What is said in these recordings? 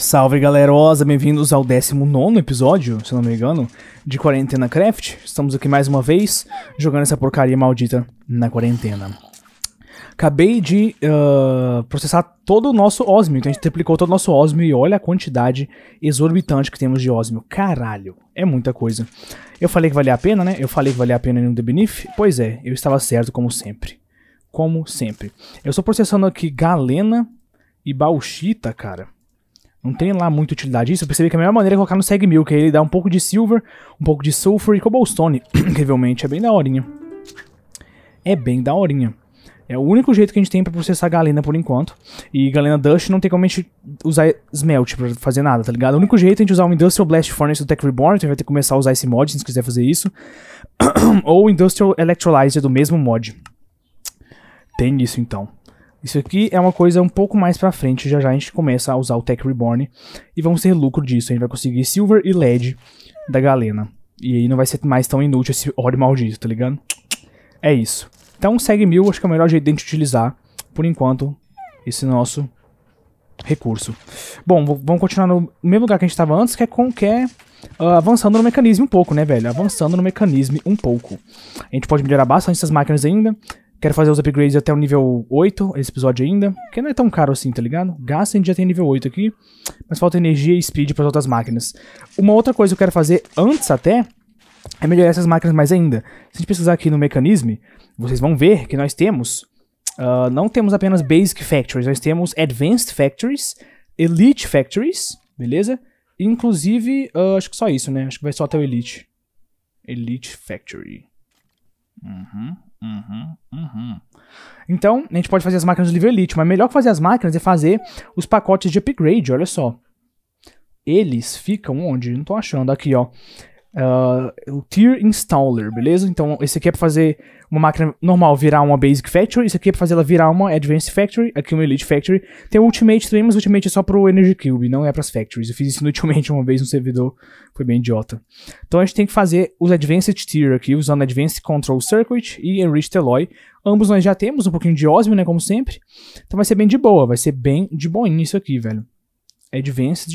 Salve galerosa, bem-vindos ao 19 episódio, se não me engano, de Quarentena Craft. Estamos aqui mais uma vez jogando essa porcaria maldita na quarentena. Acabei de uh, processar todo o nosso ósmio, então a gente triplicou todo o nosso ósmio e olha a quantidade exorbitante que temos de ósmio. Caralho, é muita coisa. Eu falei que valia a pena, né? Eu falei que valia a pena no The Beneath? Pois é, eu estava certo como sempre. Como sempre. Eu estou processando aqui galena e bauxita, cara. Não tem lá muita utilidade isso. Eu percebi que a melhor maneira é colocar no Seg Mill, que ele dá um pouco de silver, um pouco de sulfur e cobblestone. Incrivelmente, é bem daorinha. É bem daorinha. É o único jeito que a gente tem pra processar galena por enquanto. E galena Dust não tem como a gente usar Smelt pra fazer nada, tá ligado? O único jeito é a gente usar o Industrial Blast Furnace do Tech Reborn, então a gente vai ter que começar a usar esse mod se a gente quiser fazer isso. Ou Industrial Electrolyzer do mesmo mod. Tem isso então. Isso aqui é uma coisa um pouco mais pra frente, já já a gente começa a usar o Tech Reborn e vamos ter lucro disso, a gente vai conseguir Silver e LED da galena. E aí não vai ser mais tão inútil esse óleo maldito, tá ligado? É isso. Então segue mil, acho que é o melhor jeito de a gente utilizar, por enquanto, esse nosso recurso. Bom, vamos continuar no mesmo lugar que a gente estava antes, que é, com, que é uh, avançando no mecanismo um pouco, né, velho? Avançando no mecanismo um pouco. A gente pode melhorar bastante essas máquinas ainda, Quero fazer os upgrades até o nível 8, esse episódio ainda. Que não é tão caro assim, tá ligado? Gasta, a gente já tem nível 8 aqui. Mas falta energia e speed para as outras máquinas. Uma outra coisa que eu quero fazer antes até é melhorar essas máquinas mais ainda. Se a gente pesquisar aqui no mecanismo, vocês vão ver que nós temos... Uh, não temos apenas Basic Factories, nós temos Advanced Factories, Elite Factories, beleza? Inclusive, uh, acho que só isso, né? Acho que vai só até o Elite. Elite Factory. Uhum, uhum, uhum. Então, a gente pode fazer as máquinas do nível Elite, mas melhor que fazer as máquinas é fazer os pacotes de upgrade, olha só. Eles ficam onde? Não tô achando. Aqui, ó uh, o Tier Installer, beleza? Então esse aqui é para fazer uma máquina normal virar uma Basic Factory, esse aqui é para fazer ela virar uma Advanced Factory, aqui uma Elite Factory. Tem o Ultimate também, mas o Ultimate é só pro Energy Cube, não é para as Factories. Eu fiz isso no Ultimate uma vez no servidor, foi bem idiota. Então a gente tem que fazer os Advanced Tier aqui, usando Advanced Control Circuit e Enriched Alloy. Ambos nós já temos um pouquinho de Osmio, né, como sempre. Então vai ser bem de boa, vai ser bem de boinha isso aqui, velho. Advanced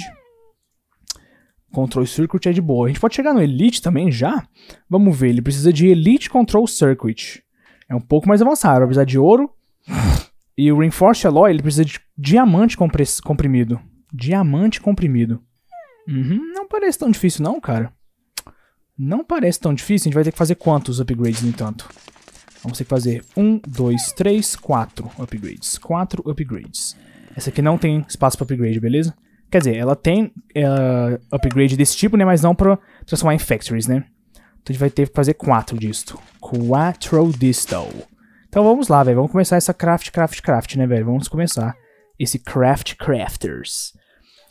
Control Circuit é de boa. A gente pode chegar no Elite também já. Vamos ver, ele precisa de Elite Control Circuit. É um pouco mais avançado, vai precisar de ouro. E o Reinforced Alloy, ele precisa de diamante comprimido. Diamante comprimido. Uhum, não parece tão difícil não, cara. Não parece tão difícil. A gente vai ter que fazer quantos upgrades, no entanto? Vamos ter que fazer um, dois, três, quatro upgrades. Quatro upgrades. Essa aqui não tem espaço para upgrade, beleza? Quer dizer, ela tem uh, upgrade desse tipo, né? Mas não pra transformar em factories, né? Então a gente vai ter que fazer quatro disto. Quatro disto. Então vamos lá, velho. Vamos começar essa craft, craft, craft, né, velho? Vamos começar esse craft crafters.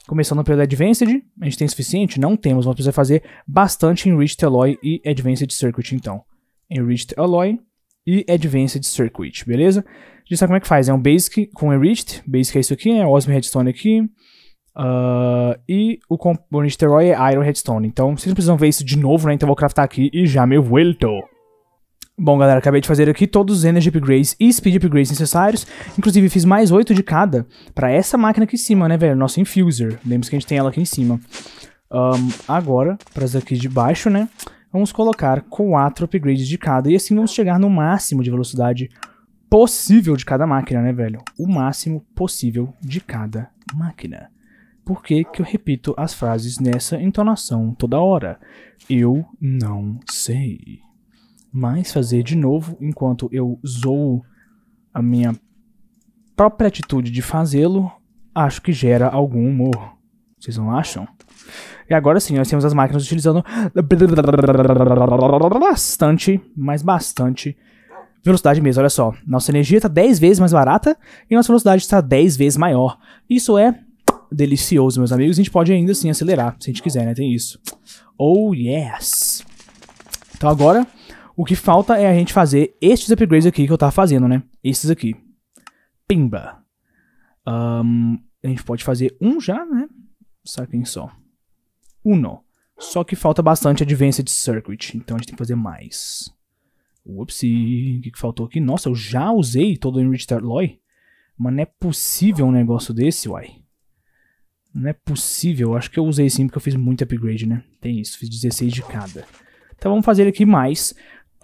Começando pelo Advanced, a gente tem suficiente? Não temos, vamos precisar fazer bastante Enriched Alloy e Advanced Circuit, então. Enriched Alloy e Advanced Circuit, beleza? A gente sabe como é que faz, é um Basic com Enriched, Basic é isso aqui, é Osmo Redstone aqui, Uh, e o componente Teroy é Iron Redstone. Então, vocês não precisam ver isso de novo, né? Então eu vou craftar aqui e já me volto. Bom, galera, acabei de fazer aqui todos os Energy Upgrades e Speed Upgrades necessários. Inclusive, fiz mais 8 de cada pra essa máquina aqui em cima, né, velho? Nosso Infuser. Lembra que a gente tem ela aqui em cima. Um, agora, para as aqui de baixo, né? Vamos colocar 4 upgrades de cada. E assim vamos chegar no máximo de velocidade possível de cada máquina, né, velho? O máximo possível de cada máquina. Por que, que eu repito as frases nessa entonação toda hora? Eu não sei. Mas fazer de novo enquanto eu zoo a minha própria atitude de fazê-lo, acho que gera algum humor. Vocês não acham? E agora sim, nós temos as máquinas utilizando bastante, mas bastante velocidade mesmo. Olha só, nossa energia está 10 vezes mais barata e nossa velocidade está 10 vezes maior. Isso é delicioso, meus amigos. A gente pode ainda assim acelerar, se a gente quiser, né? Tem isso. Oh, yes! Então agora, o que falta é a gente fazer estes upgrades aqui que eu tava fazendo, né? Esses aqui. Pimba! Um, a gente pode fazer um já, né? Saquem só. Uno. Só que falta bastante Advanced Circuit, então a gente tem que fazer mais. Upsi, o que, que faltou aqui? Nossa, eu já usei todo o Enriched Alloy? Mas não é possível um negócio desse, uai. Não é possível. Acho que eu usei sim porque eu fiz muito upgrade, né? Tem isso, fiz 16 de cada. Então vamos fazer aqui mais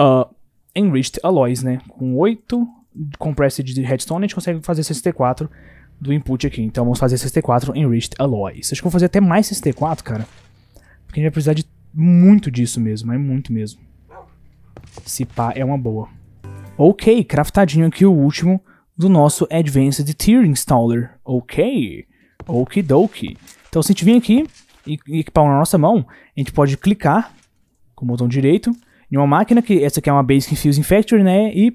uh, Enriched Alloys, né? Com 8 Compressed de Redstone, a gente consegue fazer 64 do input aqui. Então vamos fazer 64 Enriched Alloys. Acho que vou fazer até mais 64, cara. Porque a gente vai precisar de muito disso mesmo, é muito mesmo. Se pá, é uma boa. Ok, craftadinho aqui o último do nosso Advanced Tier Installer. Ok, okidoki. Então se a gente vir aqui e equipar na nossa mão, a gente pode clicar com o botão direito em uma máquina, que essa aqui é uma Basic Fusing Factory, né, e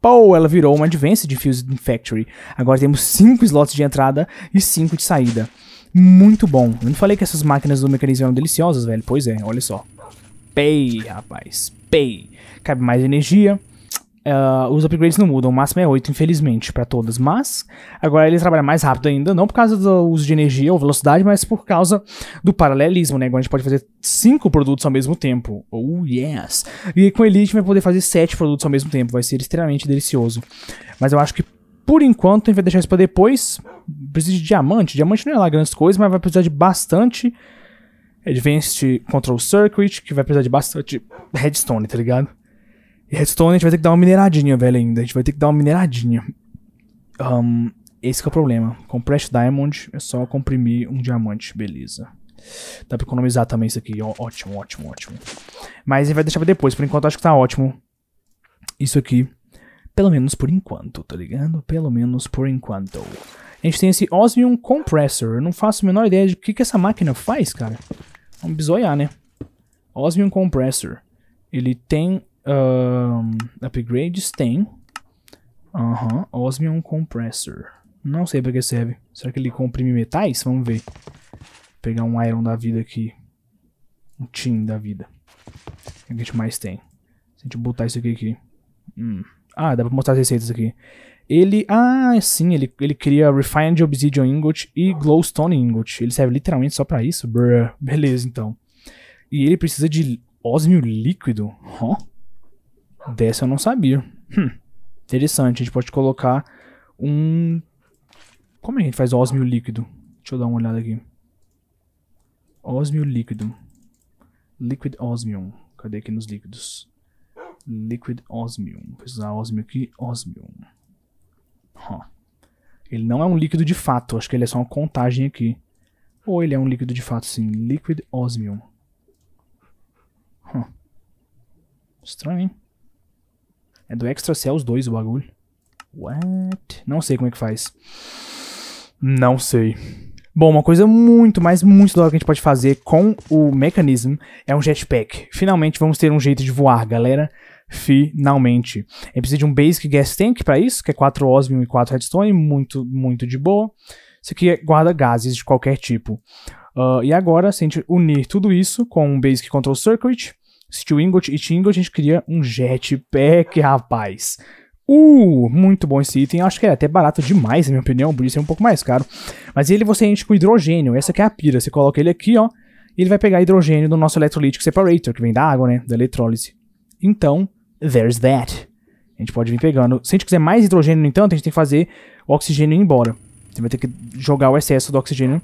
pô, ela virou uma Advanced Fusing Factory. Agora temos 5 slots de entrada e 5 de saída. Muito bom. Eu não falei que essas máquinas do mecanismo eram deliciosas, velho? Pois é, olha só. Pay, rapaz. Pay. Cabe mais energia. Uh, os upgrades não mudam, o máximo é 8, infelizmente, para todas. Mas, agora ele trabalha mais rápido ainda, não por causa do uso de energia ou velocidade, mas por causa do paralelismo, né? Agora a gente pode fazer 5 produtos ao mesmo tempo. Oh, yes! E com Elite vai poder fazer 7 produtos ao mesmo tempo, vai ser extremamente delicioso. Mas eu acho que, por enquanto, a gente vai deixar isso pra depois. Precisa de diamante. Diamante não é lá grandes coisas, mas vai precisar de bastante Advanced Control Circuit, que vai precisar de bastante Redstone, tá ligado? E redstone a gente vai ter que dar uma mineradinha, velho, ainda. A gente vai ter que dar uma mineradinha. Um, esse é o problema. Compressed Diamond é só comprimir um diamante, beleza. Dá pra economizar também isso aqui. Ó, ótimo, ótimo, ótimo. Mas gente vai deixar pra depois. Por enquanto acho que tá ótimo. Isso aqui. Pelo menos por enquanto, tá ligado? Pelo menos por enquanto. A gente tem esse Osmium Compressor. Eu não faço a menor ideia de o que, que essa máquina faz, cara. Vamos bisoiar, né? Osmium Compressor. Ele tem um, upgrades tem. Aham. Osmium Compressor. Não sei pra que serve. Será que ele comprime metais? Vamos ver. Vou pegar um Iron da vida aqui. Um Tin da vida. O que a gente mais tem? Se a gente botar isso aqui aqui. Hum. Ah, dá pra mostrar as receitas aqui. Ele, ah, sim, ele, ele cria Refined Obsidian Ingot e Glowstone Ingot. Ele serve literalmente só pra isso? Beleza, então. E ele precisa de ósmio líquido? Huh? Dessa eu não sabia. Hum, interessante, a gente pode colocar um... Como é que a gente faz ósmio líquido? Deixa eu dar uma olhada aqui. Ósmio líquido. Liquid osmium. Cadê aqui nos líquidos? Liquid osmium. Precisar osmio aqui. Osmium. Huh. Ele não é um líquido de fato. Acho que ele é só uma contagem aqui. Ou ele é um líquido de fato, sim. Liquid osmium. Huh. Estranho, hein? É do Extra Cells 2 o bagulho. What? Não sei como é que faz. Não sei. Bom, uma coisa muito, mas muito da hora que a gente pode fazer com o Mechanism é um jetpack. Finalmente vamos ter um jeito de voar, galera. Finalmente. Gente precisa de um Basic Gas Tank para isso, que é 4 Osmium e 4 Redstone, muito, muito de boa. Isso aqui guarda gases de qualquer tipo. Uh, e agora, se a gente unir tudo isso com um Basic Control Circuit, Steel Ingot e Tingot, a gente cria um jetpack, rapaz. Uh, muito bom esse item. Acho que é até barato demais, na minha opinião, por isso é um pouco mais caro. Mas ele você enche com hidrogênio. Essa aqui é a pira. Você coloca ele aqui, ó. E ele vai pegar hidrogênio do nosso Electrolytic Separator, que vem da água, né? Da eletrólise. Então, there's that. A gente pode vir pegando. Se a gente quiser mais hidrogênio, no entanto, a gente tem que fazer o oxigênio ir embora. Você vai ter que jogar o excesso do oxigênio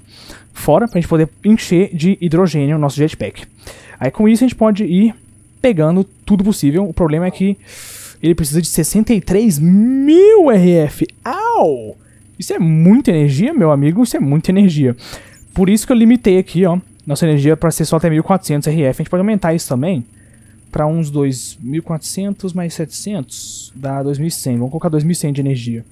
fora pra gente poder encher de hidrogênio o nosso jetpack. Aí com isso a gente pode ir pegando tudo possível. O problema é que ele precisa de 63 mil RF. Au! Isso é muita energia, meu amigo. Isso é muita energia. Por isso que eu limitei aqui, ó, nossa energia para ser só até 1400 RF. A gente pode aumentar isso também para uns 2400 mais 700, dá 2100. Vamos colocar 2100 de energia.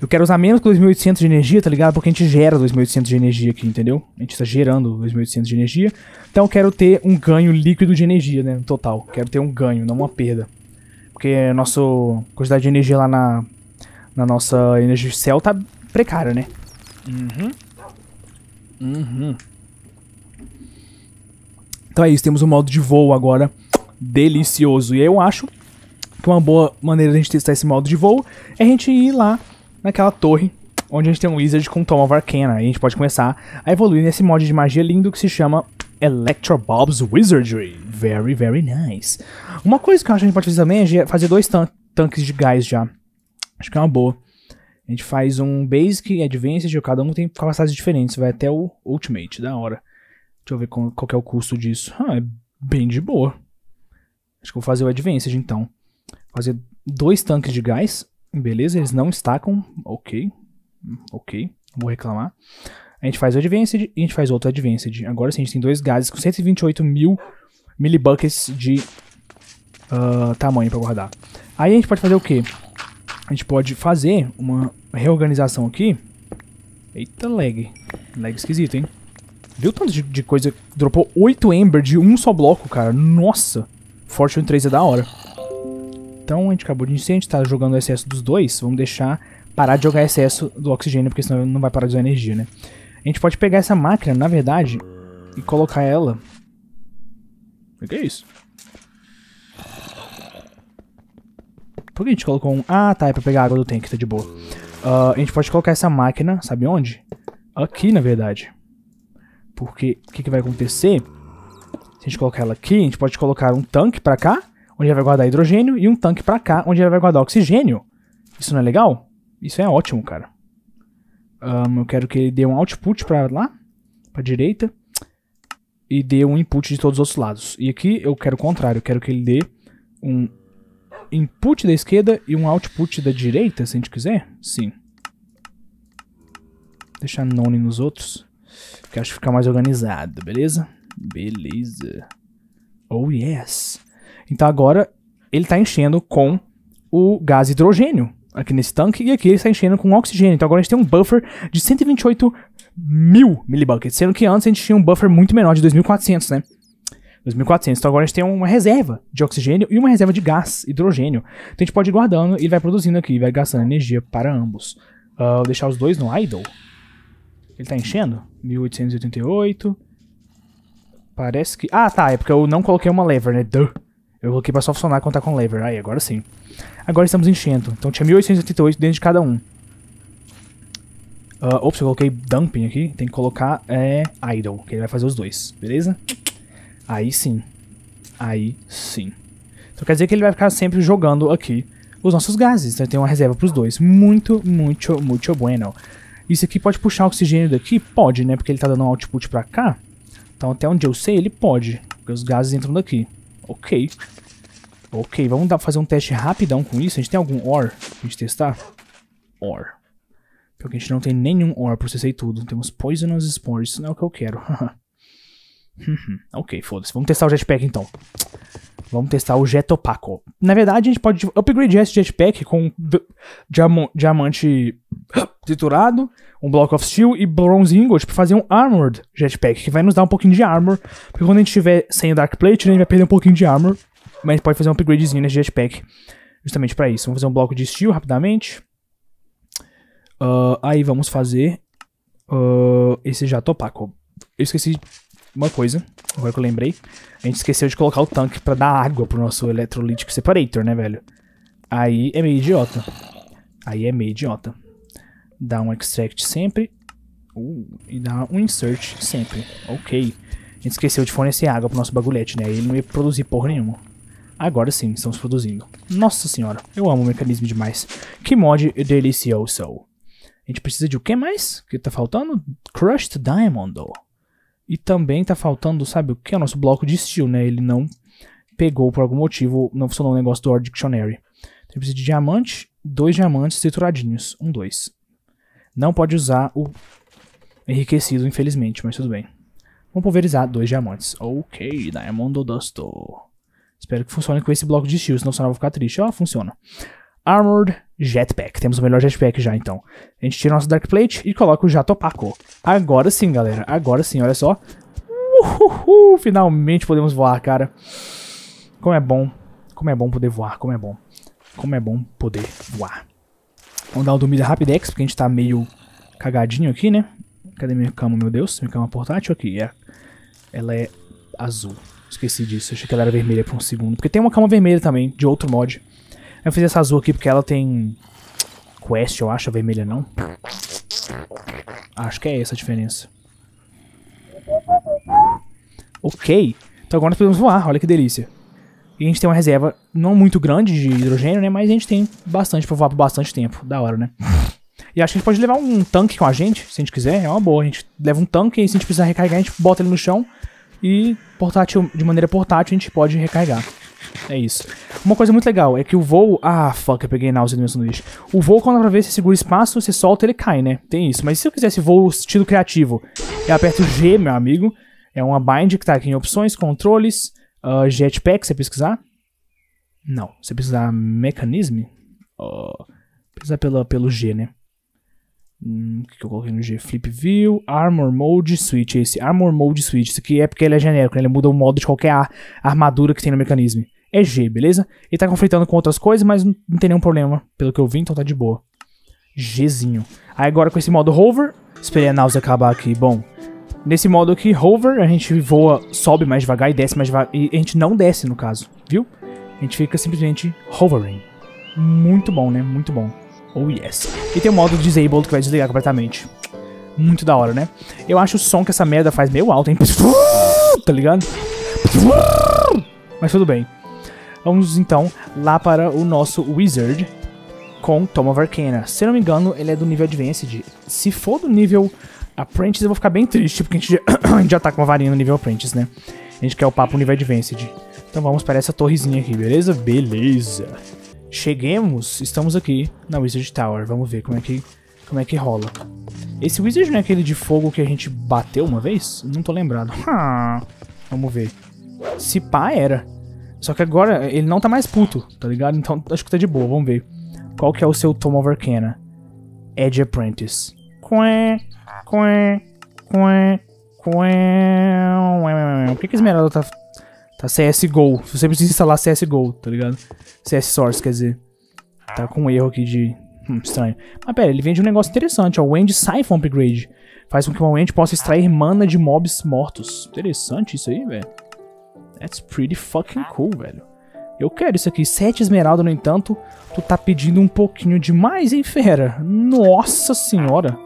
Eu quero usar menos que 2.800 de energia, tá ligado? Porque a gente gera 2.800 de energia aqui, entendeu? A gente está gerando 2.800 de energia. Então eu quero ter um ganho líquido de energia, né? No total. Quero ter um ganho, não uma perda. Porque a nossa quantidade de energia lá na, na nossa energia cell tá precária, né? Uhum. Uhum. Então é isso, temos um modo de voo agora delicioso. E eu acho que uma boa maneira de a gente testar esse modo de voo é a gente ir lá naquela torre onde a gente tem um Wizard com Tom of Arcana. E a gente pode começar a evoluir nesse mod de magia lindo que se chama Electrobob's Wizardry. Very, very nice. Uma coisa que eu acho que a gente pode fazer também é fazer dois tan tanques de gás já. Acho que é uma boa. A gente faz um Basic, Advanced, cada um tem capacidades diferentes. Vai até o Ultimate, da hora. Deixa eu ver qual, qual é o custo disso. Ah, é bem de boa. Acho que vou fazer o Advanced, então. Fazer dois tanques de gás. Beleza, eles não estacam. Ok. Ok, vou reclamar. A gente faz o Advanced e a gente faz outro Advanced. Agora sim, a gente tem dois gases com 128 mil millibuckets de uh, tamanho para guardar. Aí a gente pode fazer o quê? A gente pode fazer uma reorganização aqui. Eita, lag. Lag esquisito, hein? Viu tanto de, de coisa? Dropou 8 Ember de um só bloco, cara. Nossa! Fortune 3 é da hora. Então a gente acabou de iniciar, a gente tá jogando o excesso dos dois. Vamos deixar parar de jogar excesso do oxigênio, porque senão não vai parar de usar energia, né? A gente pode pegar essa máquina, na verdade, e colocar ela... O que é isso? Por que a gente colocou um... Ah, tá, é pra pegar a água do tanque, tá de boa. Uh, a gente pode colocar essa máquina, sabe onde? Aqui, na verdade. Porque o que, que vai acontecer? Se a gente colocar ela aqui, a gente pode colocar um tanque pra cá, onde ela vai guardar hidrogênio, e um tanque pra cá, onde ela vai guardar oxigênio. Isso não é legal? Isso é ótimo, cara. Um, eu quero que ele dê um output pra lá, pra direita, e dê um input de todos os outros lados. E aqui eu quero o contrário, eu quero que ele dê um input da esquerda e um output da direita, se a gente quiser. Sim. Deixar none nos outros, que acho que fica mais organizado, beleza? Beleza. Oh, yes. Então agora ele está enchendo com o gás hidrogênio aqui nesse tanque e aqui ele está enchendo com oxigênio. Então agora a gente tem um buffer de 128 mil millibuckets, sendo que antes a gente tinha um buffer muito menor de 2.400, né? 2.400. Então agora a gente tem uma reserva de oxigênio e uma reserva de gás, hidrogênio. Então a gente pode ir guardando e ele vai produzindo aqui, vai gastando energia para ambos. Uh, vou deixar os dois no idle. Ele está enchendo? 1888. Parece que... Ah, tá. É porque eu não coloquei uma lever, né? Duh. Eu coloquei pra só funcionar tá com lever. Aí, agora sim. Agora estamos enchendo. Então tinha 1888 dentro de cada um. Uh, ops, eu coloquei dumping aqui. Tem que colocar é, idle, que ele vai fazer os dois. Beleza? Aí sim. Aí sim. Então quer dizer que ele vai ficar sempre jogando aqui os nossos gases. Então tem uma reserva pros dois. Muito, muito, muito bueno. Isso aqui pode puxar oxigênio daqui? Pode, né? Porque ele tá dando um output pra cá. Então até onde eu sei ele pode, porque os gases entram daqui. Ok. Ok, vamos dar, fazer um teste rapidão com isso. A gente tem algum OR pra gente testar? OR. Porque a gente não tem nenhum OR, processei tudo. Temos Poisonous Spores, isso não é o que eu quero. ok, foda-se. Vamos testar o jetpack então. Vamos testar o Jet Opaco. Na verdade, a gente pode upgrade esse jetpack com diamante triturado, um Block of Steel e Bronze Ingot pra fazer um Armored Jetpack, que vai nos dar um pouquinho de armor, porque quando a gente tiver sem o Dark Plate, né, a gente vai perder um pouquinho de armor, mas a gente pode fazer um upgradezinho nesse jetpack, justamente para isso. Vamos fazer um bloco de Steel rapidamente. Uh, aí vamos fazer uh, esse jato opaco. Eu esqueci uma coisa, agora que eu lembrei. A gente esqueceu de colocar o tanque pra dar água pro nosso Electrolytic Separator, né, velho? Aí é meio idiota. Aí é meio idiota. Dá um extract sempre. Uh, e dá um insert sempre. Ok. A gente esqueceu de fornecer água pro nosso bagulhete, né? Ele não ia produzir porra nenhuma. Agora sim, estamos produzindo. Nossa senhora, eu amo o mecanismo demais. Que mod delicioso. A gente precisa de o que mais? O que tá faltando? Crushed Diamond. E também tá faltando, sabe o que? O nosso bloco de steel, né? Ele não pegou por algum motivo, não funcionou o negócio do Word Dictionary. Então, precisa de diamante, dois diamantes trituradinhos. Um, dois. Não pode usar o enriquecido, infelizmente, mas tudo bem. Vamos pulverizar dois diamantes. Ok, Diamond Dusto. Espero que funcione com esse bloco de steel, senão eu vou ficar triste. Ó, oh, funciona. Armored Jetpack. Temos o melhor jetpack já, então. A gente tira nosso Dark Plate e coloca o jato opaco. Agora sim, galera. Agora sim, olha só. Uhuhu, finalmente podemos voar, cara. Como é bom. Como é bom poder voar, como é bom. Como é bom poder voar. Vamos dar uma dormida rapidex, porque a gente tá meio cagadinho aqui, né? Cadê minha cama, meu Deus? Minha cama portátil aqui, é. Ela é azul. Esqueci disso, achei que ela era vermelha por um segundo. Porque tem uma cama vermelha também, de outro mod. Eu fiz essa azul aqui porque ela tem quest, eu acho, a vermelha não. Acho que é essa a diferença. Ok. Então agora nós podemos voar, olha que delícia. E a gente tem uma reserva não muito grande de hidrogênio, né? Mas a gente tem bastante pra voar por bastante tempo. Da hora, né? E acho que a gente pode levar um tanque com a gente, se a gente quiser, é uma boa. A gente leva um tanque e se a gente precisar recarregar, a gente bota ele no chão e portátil, de maneira portátil a gente pode recarregar. É isso. Uma coisa muito legal é que o voo... Ah, fuck, eu peguei náusea no meu sanduíche. O voo, quando dá pra ver, você segura espaço, você solta, ele cai, né? Tem isso. Mas se eu quisesse voo estilo criativo, eu aperto G, meu amigo. É uma bind que tá aqui em opções, controles, uh, jetpack, você pesquisar. Não, você precisar mecanismo. Uh, precisa pela, pelo G, né? Hum, o que, que eu coloquei no G? Flip View, Armor Mode Switch. Esse Armor Mode Switch. Isso aqui é porque ele é genérico, né? ele muda o modo de qualquer ar armadura que tem no mecanismo. É G, beleza? Ele tá conflitando com outras coisas, mas não, tem nenhum problema, pelo que eu vi, então tá de boa. Gzinho. Aí agora com esse modo Hover, esperei a náusea acabar aqui. Bom, nesse modo aqui, Hover, a gente voa, sobe mais devagar e desce mais devagar. E a gente não desce, no caso, viu? A gente fica simplesmente hovering. Muito bom, né? Muito bom. Oh yes. E tem o modo Disabled que vai desligar completamente. Muito da hora, né? Eu acho o som que essa merda faz meio alto, hein? Tá ligado? Mas tudo bem. Vamos então lá para o nosso Wizard com Tome of Arcana. Se não me engano, ele é do nível Advanced. Se for do nível Apprentice, eu vou ficar bem triste, porque a gente, já, a gente já tá com uma varinha no nível Apprentice, né? A gente quer o papo nível Advanced. Então vamos para essa torrezinha aqui, beleza? Beleza. Cheguemos, estamos aqui na Wizard Tower. Vamos ver como é que, como é que rola. Esse Wizard não é aquele de fogo que a gente bateu uma vez? Não tô lembrado. Ah, vamos ver. Se pá, era. Só que agora ele não tá mais puto, tá ligado? Então acho que tá de boa, vamos ver. Qual que é o seu Tome of Arcana? Edge Apprentice. Quê, quê, quê, quê. Por que, que Esmeralda tá, tá CSGO? Você precisa instalar CSGO, tá ligado? CS Source, quer dizer. Tá com um erro aqui de... Hum, estranho. Mas pera, ele vende um negócio interessante, ó. O End Siphon Upgrade. Faz com que o End possa extrair mana de mobs mortos. Interessante isso aí, velho. That's pretty fucking cool, velho. Eu quero isso aqui. Sete esmeralda, no entanto, tu tá pedindo um pouquinho demais, hein, fera? Nossa senhora.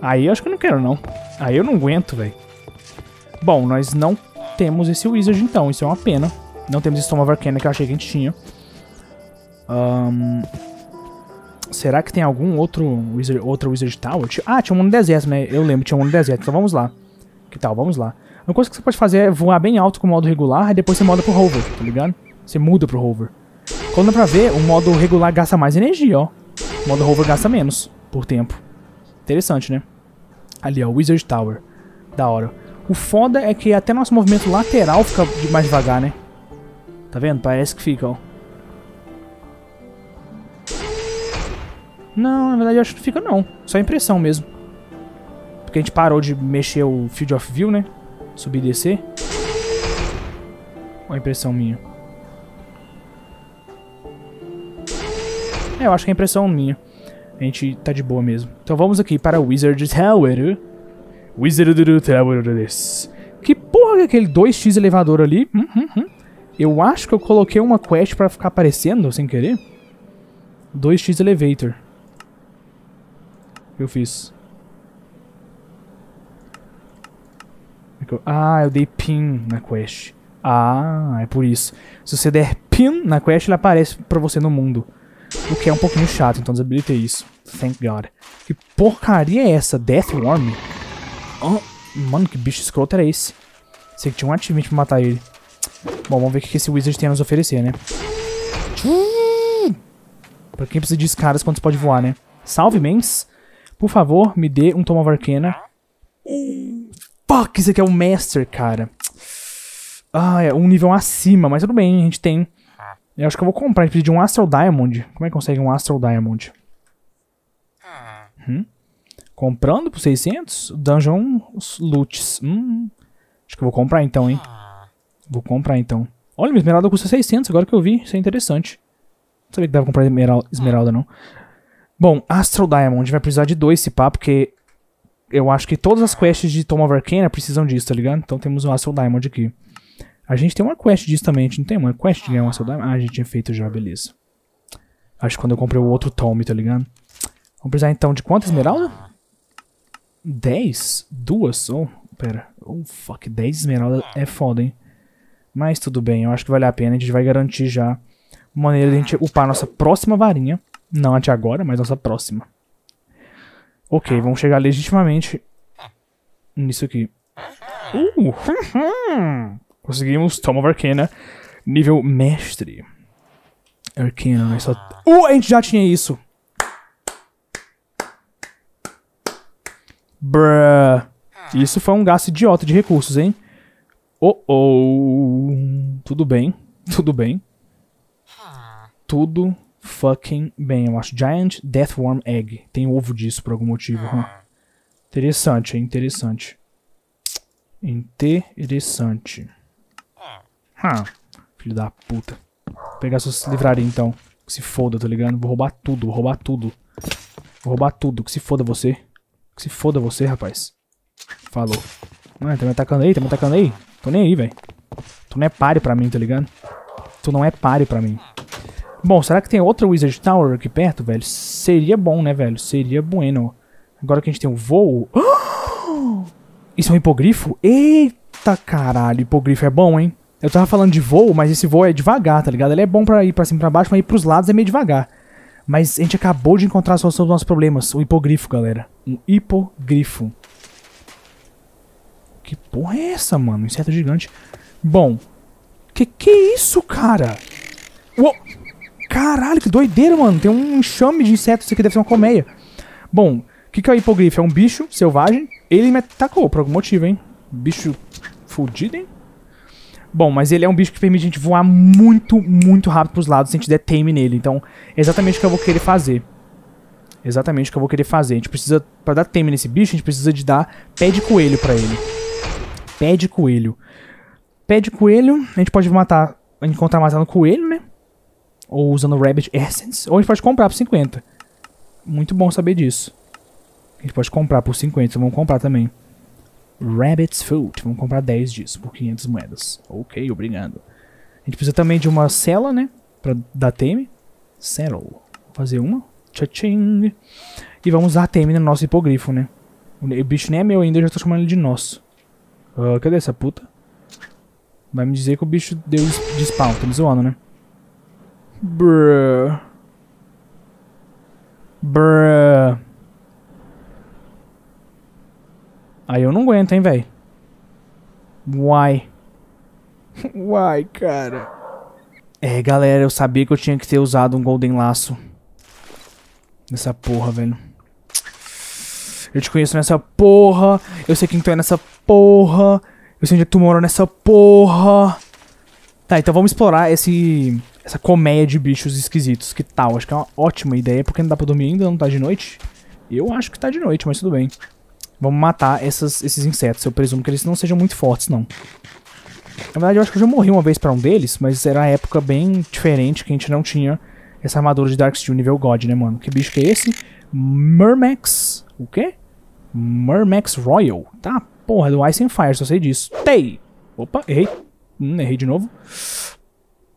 Aí eu acho que eu não quero, não. Aí eu não aguento, velho. Bom, nós não temos esse Wizard, então. Isso é uma pena. Não temos esse Toma Arcana que eu achei que a gente tinha. Um, será que tem algum outro Wizard, outra Wizard Tower? Ah, tinha um no deserto, né? Eu lembro, tinha um no deserto. Então vamos lá. Que tal? Vamos lá. Uma coisa que você pode fazer é voar bem alto com o modo regular, e depois você muda pro hover, tá ligado? Você muda pro hover. Quando dá pra ver, o modo regular gasta mais energia, ó. O modo hover gasta menos por tempo. Interessante, né? Ali, ó, Wizard Tower. Da hora. O foda é que até nosso movimento lateral fica mais devagar, né? Tá vendo? Parece que fica, ó. Não, na verdade eu acho que fica não. Só impressão mesmo. Porque a gente parou de mexer o Field of View, né? Subir e descer. Uma impressão minha. É, eu acho que é impressão minha. A gente tá de boa mesmo. Então vamos aqui para Wizard Tower. Wizard Tower. Que porra é aquele 2x elevador ali? Hum, hum, hum. Eu acho que eu coloquei uma quest pra ficar aparecendo sem querer. 2x Elevator. O que eu? Ah, eu dei pin na quest. Ah, é por isso. Se você der pin na quest, ele aparece pra você no mundo. O que é um pouquinho chato, então desabilitei isso. Thank God. Que porcaria é essa? Deathworm? Oh, mano, que bicho escroto era esse? Sei que tinha um achievement pra matar ele. Bom, vamos ver o que esse Wizard tem a nos oferecer, né? Pra quem precisa de escadas, quantos pode voar, né? Salve, mens. Por favor, me dê um Toma of Arcana. Fuck, isso aqui é o Master, cara. Ah, é um nível acima, mas tudo bem, a gente tem. Eu acho que eu vou comprar, a gente de um Astral Diamond. Como é que consegue um Astral Diamond? Hum? Comprando por 600? Dungeon Loots. Hum. Acho que eu vou comprar então, hein? Vou comprar então. Olha, minha esmeralda custa 600, agora que eu vi. Isso é interessante. Não sabia que dava pra comprar esmeralda, não. Bom, Astral Diamond vai precisar de dois se pá, porque eu acho que todas as quests de Tome of Arcana precisam disso, tá ligado? Então temos o Astral Diamond aqui. A gente tem uma quest disso também, a gente não tem uma quest de ganhar um Astral Diamond? Ah, a gente tinha feito já, beleza. Acho que quando eu comprei o outro Tome, tá ligado? Vamos precisar então de quantas esmeralda? 10? Duas? Oh, pera. Oh, fuck, 10 esmeralda é foda, hein? Mas tudo bem, eu acho que vale a pena. A gente vai garantir já maneira de a gente upar a nossa próxima varinha. Não até agora, mas nossa próxima. Ok, vamos chegar legitimamente nisso aqui. Uh, conseguimos Tome of Arcana, nível mestre. Arcana, mas só... Uh, a gente já tinha isso. Bruh. Isso foi um gasto idiota de recursos, hein? Oh, oh. Tudo bem. Tudo bem. Tudo fucking bem. Eu acho. Giant Deathworm Egg. Tem ovo disso por algum motivo. Huh? Interessante? Interessante. Interessante. Huh. Filho da puta. Vou pegar suas livrarias então. Que se foda, tá ligado? Vou roubar tudo, vou roubar tudo. Vou roubar tudo. Que se foda você. Que se foda você, rapaz. Falou. Ah, tá me atacando aí, tá me atacando aí. Tô nem aí, velho. Tu não é páreo pra mim, tá ligado? Tu não é páreo pra mim. Bom, será que tem outra Wizard Tower aqui perto, velho? Seria bom, né, velho? Seria bueno. Agora que a gente tem o um voo... Isso é um hipogrifo? Eita caralho, hipogrifo é bom, hein? Eu tava falando de voo, mas esse voo é devagar, tá ligado? Ele é bom pra ir pra cima e pra baixo, mas ir pros lados é meio devagar. Mas a gente acabou de encontrar a solução dos nossos problemas. O hipogrifo, galera. Um hipogrifo. Que porra é essa, mano? Inseto gigante. Bom. Que que é isso, cara? Uou. Caralho, que doideira, mano. Tem um enxame de insetos. Isso aqui deve ser uma colmeia. Bom, o que, que é o hipogrifo? É um bicho selvagem. Ele me atacou por algum motivo, hein? Bicho fudido, hein? Bom, mas ele é um bicho que permite a gente voar muito, muito rápido pros lados se a gente der tame nele. Então, é exatamente o que eu vou querer fazer. Exatamente o que eu vou querer fazer. A gente precisa, pra dar tame nesse bicho, a gente precisa de dar pé de coelho pra ele. Pé de coelho. Pé de coelho, a gente pode matar, encontrar matando coelho, né? Ou usando Rabbit Essence. Ou a gente pode comprar por 50. Muito bom saber disso. A gente pode comprar por 50, então vamos comprar também. Rabbit's Foot. Vamos comprar 10 disso por 500 moedas. Ok, obrigado. A gente precisa também de uma cela, né? Pra dar teme. Cell. Vou fazer uma. Tchau-tching. E vamos usar teme no nosso hipogrifo, né? O bicho nem é meu ainda, eu já tô chamando ele de nosso. Uh, cadê essa puta? Vai me dizer que o bicho deu de spawn. Tá me zoando, né? Bruh. Bruh. Aí eu não aguento, hein, velho. Why? Why, cara? É, galera, eu sabia que eu tinha que ter usado um Golden Laço. Nessa porra, velho. Eu te conheço nessa porra. Eu sei quem tu é nessa porra. Eu sei onde tu mora nessa porra. Tá, então vamos explorar esse essa colmeia de bichos esquisitos. Que tal? Acho que é uma ótima ideia, porque não dá pra dormir ainda, não tá de noite. Eu acho que tá de noite, mas tudo bem. Vamos matar essas, esses insetos. Eu presumo que eles não sejam muito fortes, não. Na verdade, eu acho que eu já morri uma vez pra um deles, mas era época bem diferente que a gente não tinha essa armadura de Darksteel nível God, né, mano? Que bicho que é esse? Murmax. O quê? Murmax Royal. Tá, porra, do Ice and Fire, só sei disso. Tei! Opa, errei. Hum, errei de novo.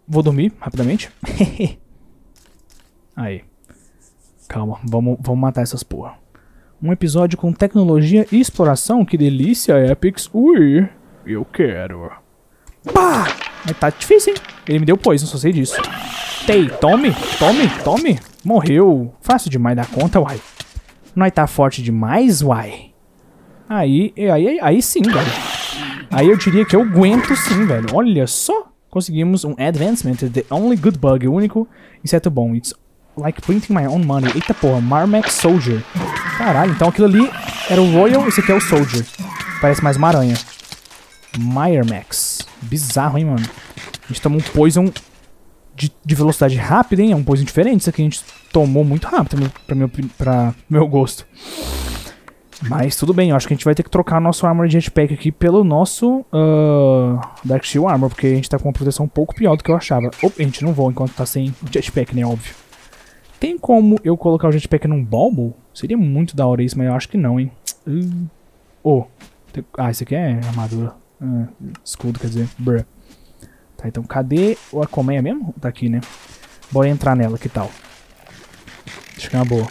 Vou dormir rapidamente. Aí. Calma, vamos, vamos matar essas porra. Um episódio com tecnologia e exploração. Que delícia, Epics. Ui, eu quero. Pá! Mas tá difícil, hein? Ele me deu poison, só sei disso. Tei, tome, tome, tome. Morreu. Fácil demais dar conta, uai. Nós tá forte demais, uai. Aí, aí, aí sim, velho. Aí eu diria que eu aguento sim, velho. Olha só. Conseguimos um Advancement. The only good bug. O único inseto bom. It's like printing my own money. Eita porra. Marmax Soldier. Caralho, então aquilo ali era o Royal, esse aqui é o Soldier. Parece mais uma aranha. Myrmax. Bizarro, hein, mano. A gente tomou um Poison de, de, velocidade rápida, hein? É um Poison diferente. Isso aqui a gente tomou muito rápido pra meu, pra meu gosto. Mas tudo bem, eu acho que a gente vai ter que trocar nosso Armor Jetpack aqui pelo nosso uh, Dark Armor, porque a gente tá com uma proteção um pouco pior do que eu achava. Opa, a gente não voa enquanto tá sem Jetpack, né? Óbvio. Tem como eu colocar o Jetpack num Bauble? Seria muito da hora isso, mas eu acho que não, hein? Uh. Oh. Ah, esse aqui é armadura. Ah, escudo, quer dizer. Bruh. Tá, então cadê a colmeia mesmo? Tá aqui, né? Bora entrar nela, que tal? Acho que é uma boa.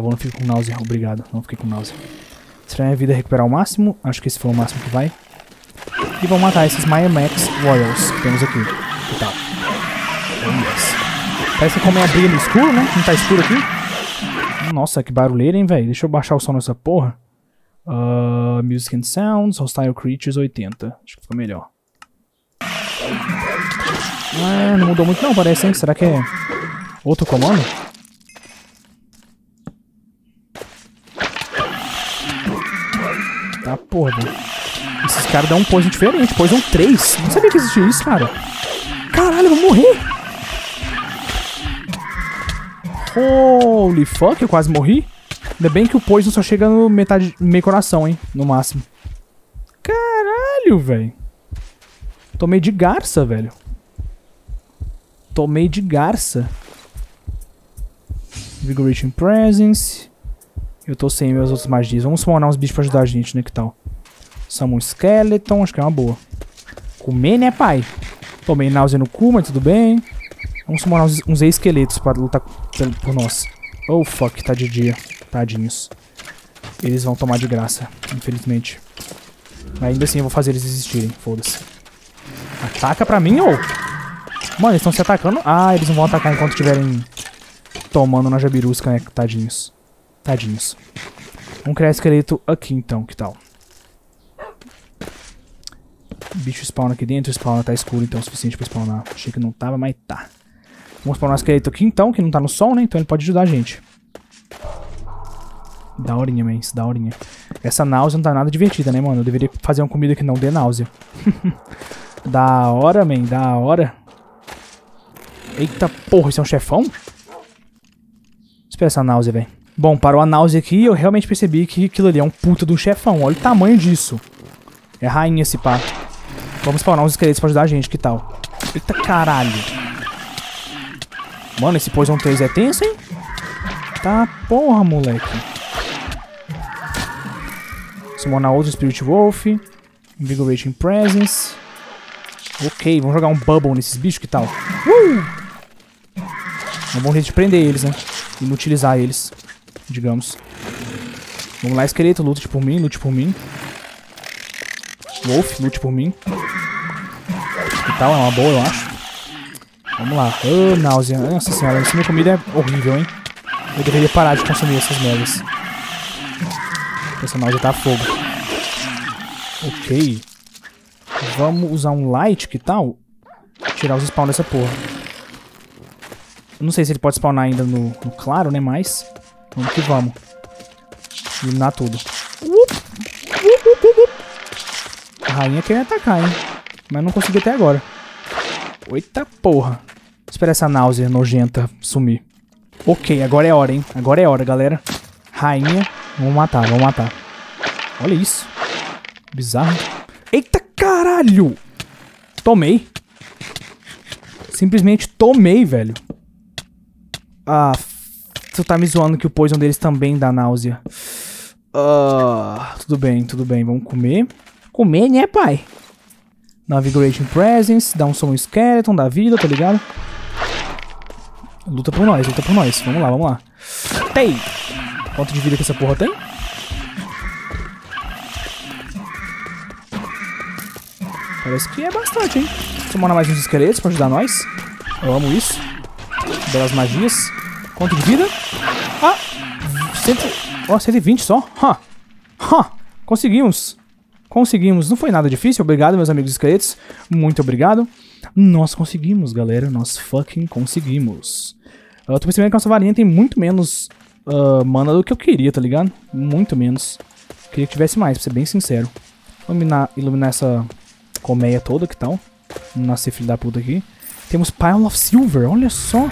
Favor, não fique com náusea. Obrigado, não fiquei com náusea. Será minha vida recuperar o máximo. Acho que esse foi o máximo que vai. E vamos matar esses Maya Max Royals que temos aqui. Que tal? Oh, yes. Parece que a colmeia brilha no escuro, né? Não tá escuro aqui. Nossa, que barulheira, hein, velho? Deixa eu baixar o som nessa porra. Uh, music and Sounds, Hostile Creatures 80. Acho que ficou melhor. Ah, não mudou muito não, parece, hein? Será que é outro comando? Tá, porra. Esses caras dão um poison diferente, poison 3. Não sabia que existia isso, cara. Caralho, eu vou morrer. Holy fuck, eu quase morri. Ainda bem que o poison só chega no metade, meio coração, hein, no máximo. Caralho, velho. Tomei de garça, velho. Tomei de garça. Vigorating Presence. Eu tô sem meus outras magias. Vamos spawnar uns bichos pra ajudar a gente, né? Que tal? Summon Skeleton, acho que é uma boa. Comer, né, pai? Tomei náusea no cu, mas tudo bem. Vamos summonar uns, uns esqueletos pra lutar por nós. Oh, fuck, tá de dia. Tadinhos. Eles vão tomar de graça, infelizmente. Mas ainda assim eu vou fazer eles existirem, foda-se. Ataca pra mim, ô! Mano, eles estão se atacando. Ah, eles não vão atacar enquanto estiverem tomando na jabirusca, né? Tadinhos. Tadinhos. Vamos criar esqueleto aqui então, que tal? Bicho spawna aqui dentro, spawna tá escuro, então é o suficiente pra spawnar. Achei que não tava, mas tá. Vamos spawnar o esqueleto aqui então, que não tá no sol, né? Então ele pode ajudar a gente. Daorinha, man, isso, daorinha. Essa náusea não tá nada divertida, né, mano? Eu deveria fazer uma comida que não dê náusea. da hora, man, da hora. Eita porra, isso é um chefão? Espera essa náusea, velho. Bom, parou a náusea aqui e eu realmente percebi que aquilo ali é um puta de um chefão. Olha o tamanho disso. É rainha esse pá. Vamos spawnar uns esqueletos pra ajudar a gente, que tal? Eita caralho. Mano, esse Poison 3 é tenso, hein? Tá porra, moleque. Summonar outro Spirit Wolf. Invigorating Presence. Ok, vamos jogar um Bubble nesses bichos, que tal? Uh! É bom a gente prender eles, né? Inutilizar eles, digamos. Vamos lá, esqueleto, lute por mim, lute por mim. Wolf, lute por mim. Que tal? É uma boa, eu acho. Vamos lá. Ô, oh, náusea. Nossa senhora, essa minha comida é horrível, hein? Eu deveria parar de consumir essas merdas. Essa náusea tá a fogo. Ok. Vamos usar um light, que tal? Tirar os spawn dessa porra. Eu não sei se ele pode spawnar ainda no, no claro, né? Mas vamos que vamos. Eliminar tudo. A rainha quer me atacar, hein? Mas não consegui até agora. Eita porra. Espera essa náusea nojenta sumir. Ok, agora é hora, hein? Agora é hora, galera. Rainha. Vamos matar, vamos matar. Olha isso. Bizarro. Eita caralho! Tomei. Simplesmente tomei, velho. Ah, tu tá me zoando que o poison deles também dá náusea. Ah, tudo bem, tudo bem. Vamos comer. Comer, né, pai? Navigating Presence, dá um som Skeleton da vida, tá ligado? Luta por nós, luta por nós. Vamos lá, vamos lá. Tem! Quanto de vida que essa porra tem? Parece que é bastante, hein? Tomando mais uns esqueletos pra ajudar nós. Eu amo isso. Belas magias. Quanto de vida? Ah! Cento... Oh, 120 só. Ha! Ha! Conseguimos. Conseguimos. Não foi nada difícil. Obrigado, meus amigos esqueletos. Muito obrigado. Nós conseguimos, galera. Nós fucking conseguimos. Eu tô percebendo que nossa varinha tem muito menos uh, mana do que eu queria, tá ligado? Muito menos. Queria que tivesse mais, pra ser bem sincero. Iluminar, iluminar essa colmeia toda, que tal? Vamos nascer filho da puta aqui. Temos Pile of Silver, olha só.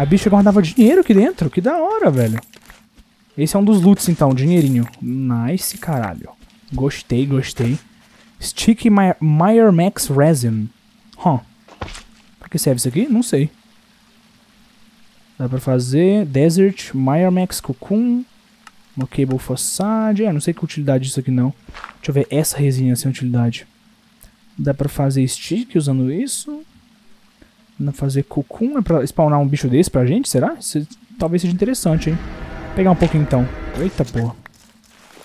A bicha guardava dinheiro aqui dentro, que da hora, velho. Esse é um dos loots, então, dinheirinho. Nice, caralho. Gostei, gostei. Sticky Meyer Max Resin. Huh. Pra que serve isso aqui? Não sei. Dá pra fazer Desert Meyer Max Cocoon. Cable Façade. É, não sei que utilidade isso aqui não. Deixa eu ver essa resina sem utilidade. Dá pra fazer stick usando isso. Fazer cocoon. É pra spawnar um bicho desse pra gente, será? Isso, talvez seja interessante, hein? Vou pegar um pouquinho então. Eita porra.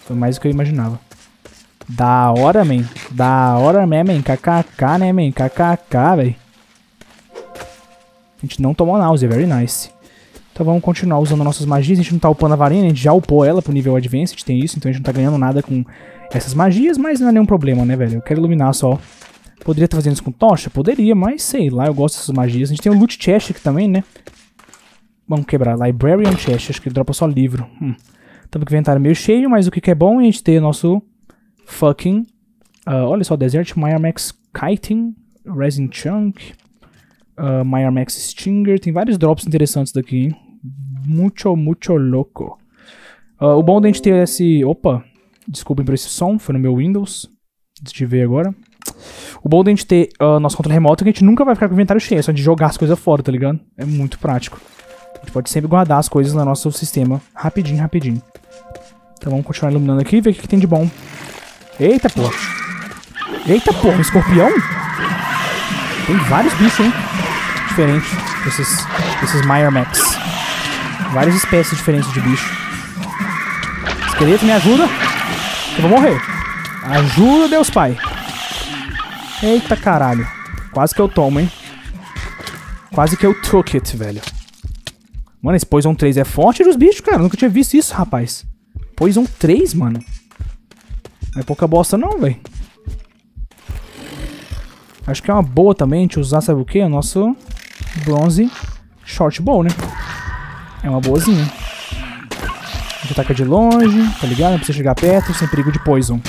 Foi mais do que eu imaginava. Da hora, man. Da hora mesmo, man. KKK, né, man? KKK, velho. A gente não tomou náusea. Very nice. Então vamos continuar usando nossas magias. A gente não tá upando a varinha, a gente já upou ela pro nível Advanced, tem isso. Então a gente não tá ganhando nada com essas magias, mas não é nenhum problema, né, velho? Eu quero iluminar só. Poderia estar fazendo isso com tocha? Poderia, mas sei lá, eu gosto dessas magias. A gente tem o Loot Chest aqui também, né? Vamos quebrar. Librarian Chest, acho que ele dropa só livro. Hum. Estamos com o inventário meio cheio, mas o que, que é bom é a gente ter nosso fucking... Uh, olha só, Desert Max Kiting, Resin Chunk, uh, Max Stinger. Tem vários drops interessantes daqui, hein? Mucho, mucho louco. Uh, o bom da gente ter esse... Opa, desculpem por esse som, foi no meu Windows. Ver agora. O bom da gente ter uh, nosso controle remoto é que a gente nunca vai ficar com o inventário cheio, é só de jogar as coisas fora, tá ligado? É muito prático. A gente pode sempre guardar as coisas no nosso sistema rapidinho, rapidinho. Então vamos continuar iluminando aqui e ver o que, que tem de bom. Eita, porra. Eita, porra, um escorpião? Tem vários bichos, hein? Diferentes. Esses, esses Max. Várias espécies diferentes de bicho. Esqueleto, me ajuda. Eu vou morrer. Ajuda, Deus Pai. Eita caralho. Quase que eu tomo, hein? Quase que eu took it, velho. Mano, esse Poison 3 é forte dos bichos, cara. Eu nunca tinha visto isso, rapaz. Poison 3, mano. Não é pouca bosta não, velho. Acho que é uma boa também a gente usar, sabe o que? O nosso bronze short bow, né? É uma boazinha. A gente ataca de longe, tá ligado? Não precisa chegar perto, sem perigo de poison.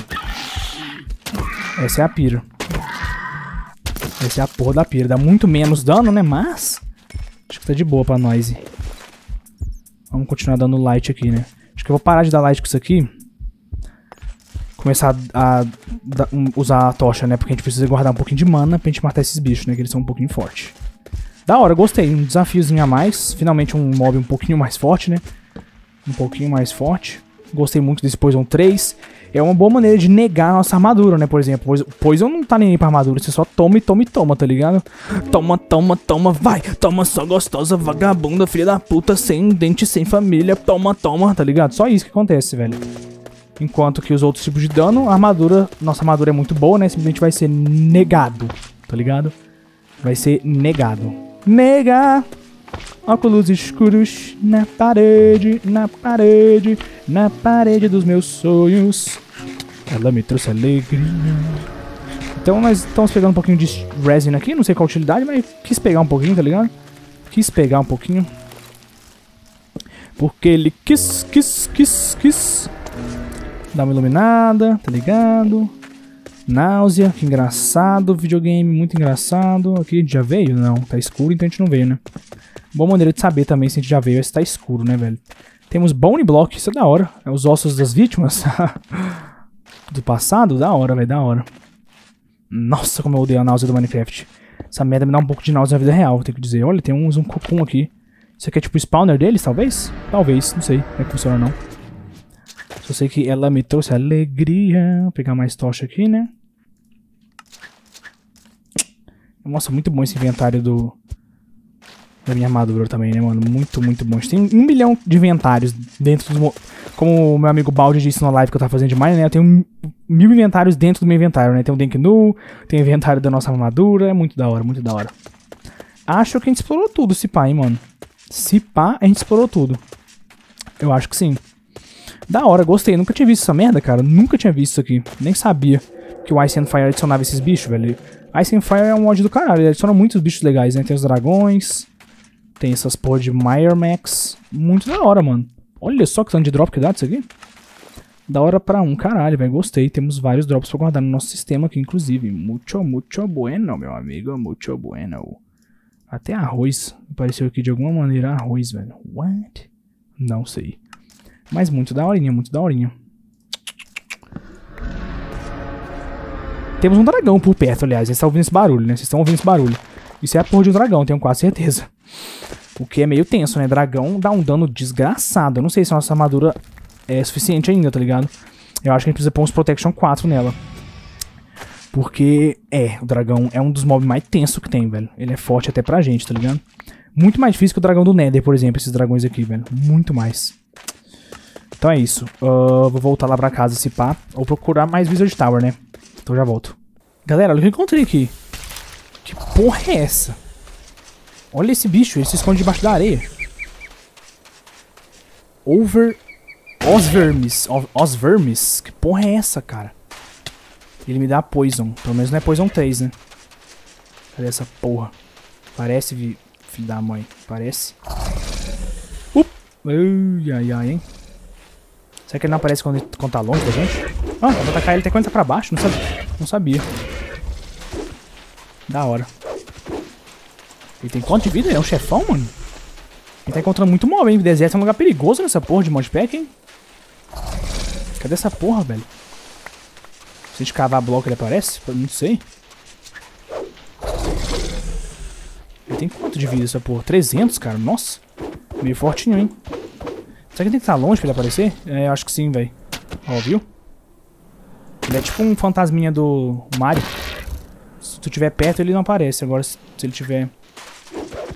Essa é a pira. Essa é a porra da pira. Dá muito menos dano, né? Mas... Acho que tá de boa pra nós. Vamos continuar dando light aqui, né? Acho que eu vou parar de dar light com isso aqui. Começar a, a, a usar a tocha, né? Porque a gente precisa guardar um pouquinho de mana pra gente matar esses bichos, né? Que eles são um pouquinho fortes. Da hora, gostei. Um desafiozinho a mais. Finalmente um mob um pouquinho mais forte, né? Um pouquinho mais forte. Gostei muito desse Poison 3 é uma boa maneira de negar a nossa armadura, né? Por exemplo, Poison não tá nem aí pra armadura, você só toma e toma e toma, tá ligado? Toma, toma, toma, vai, toma só gostosa, vagabunda, filha da puta, sem dente, sem família, toma, toma, tá ligado? Só isso que acontece, velho. Enquanto que os outros tipos de dano, a armadura, nossa armadura é muito boa, né? Simplesmente vai ser negado, tá ligado? Vai ser negado. Negar! Óculos escuros na parede, na parede, na parede dos meus sonhos. Ela me trouxe alegria. Então nós estamos pegando um pouquinho de resin aqui, não sei qual utilidade, mas quis pegar um pouquinho, tá ligado? Quis pegar um pouquinho. Porque ele quis, quis, quis, quis. Dar uma iluminada, tá ligado? Náusea, que engraçado. Videogame, muito engraçado. Aqui a já veio? Não, tá escuro, então a gente não veio, né? Boa maneira de saber também se a gente já veio, se tá escuro, né, velho? Temos Bone Block, isso é da hora. É os ossos das vítimas. do passado? Da hora, velho, da hora. Nossa, como eu odeio a náusea do Minecraft. Essa merda me dá um pouco de náusea na vida real, tenho que dizer. Olha, tem uns, um cocum aqui. Isso aqui é tipo o spawner deles, talvez? Talvez, não sei é que funciona não. Só sei que ela me trouxe alegria. Vou pegar mais tocha aqui, né? Nossa, muito bom esse inventário do, da minha armadura também, né, mano? Muito, muito bom. A gente tem um milhão de inventários dentro do... Como o meu amigo Baldi disse na live que eu tava fazendo demais, né? Eu tenho mil inventários dentro do meu inventário, né? Tem o Denk Nu, tem o inventário da nossa armadura. É muito da hora, muito da hora. Acho que a gente explorou tudo, se pá, hein, mano? Se pá, a gente explorou tudo. Eu acho que sim. Da hora, gostei. Nunca tinha visto essa merda, cara. Nunca tinha visto isso aqui. Nem sabia que o Ice and Fire adicionava esses bichos, velho. Ice and Fire é um mod do caralho. Ele adiciona muitos bichos legais, né? Tem os dragões... Tem essas porra de Max. Muito da hora, mano. Olha só que tanto de drop que dá disso aqui. Da hora pra um caralho, velho. Gostei. Temos vários drops pra guardar no nosso sistema aqui, inclusive. Muito, muito bueno, meu amigo. Muito bueno. Até arroz. Apareceu aqui de alguma maneira arroz, velho. What? Não sei. Mas muito daorinha, muito daorinha. Temos um dragão por perto, aliás. Vocês estão ouvindo esse barulho, né? Vocês estão ouvindo esse barulho. Isso é a porra de um dragão, tenho quase certeza. O que é meio tenso, né? Dragão dá um dano desgraçado. Eu não sei se a nossa armadura é suficiente ainda, tá ligado? Eu acho que a gente precisa pôr uns Protection 4 nela. Porque, é, o dragão é um dos mobs mais tensos que tem, velho. Ele é forte até pra gente, tá ligado? Muito mais difícil que o dragão do Nether, por exemplo, esses dragões aqui, velho. Muito mais. Então é isso. Uh, vou voltar lá pra casa se pá. Ou procurar mais Wizard Tower, né? Então já volto. Galera, olha o que eu encontrei aqui. Que porra é essa? Olha esse bicho, ele se esconde debaixo da areia. Over... Osvermis. O- Osvermis. Que porra é essa, cara? Ele me dá Poison. Pelo menos não é Poison 3, né? Cadê essa porra? Parece, vi- filho da mãe. Parece. Up. Ai, ai, ai, hein? Será que ele não aparece quando, quando tá longe da gente? Ah, vou atacar ele até quando ele tá pra baixo. Não, não sabia. Da hora. Ele tem quanto de vida? Ele é um chefão, mano? Ele tá encontrando muito mob, hein? Deserto é um lugar perigoso nessa porra de modpack, hein? Cadê essa porra, velho? Se a gente cavar bloco, ele aparece? Não sei. Ele tem quanto de vida essa porra? 300, cara? Nossa. Meio fortinho, hein? Será que ele tem que estar longe pra ele aparecer? É, eu acho que sim, velho. Ó, viu? Ele é tipo um fantasminha do Mario. Se tu tiver perto, ele não aparece. Agora, se ele tiver...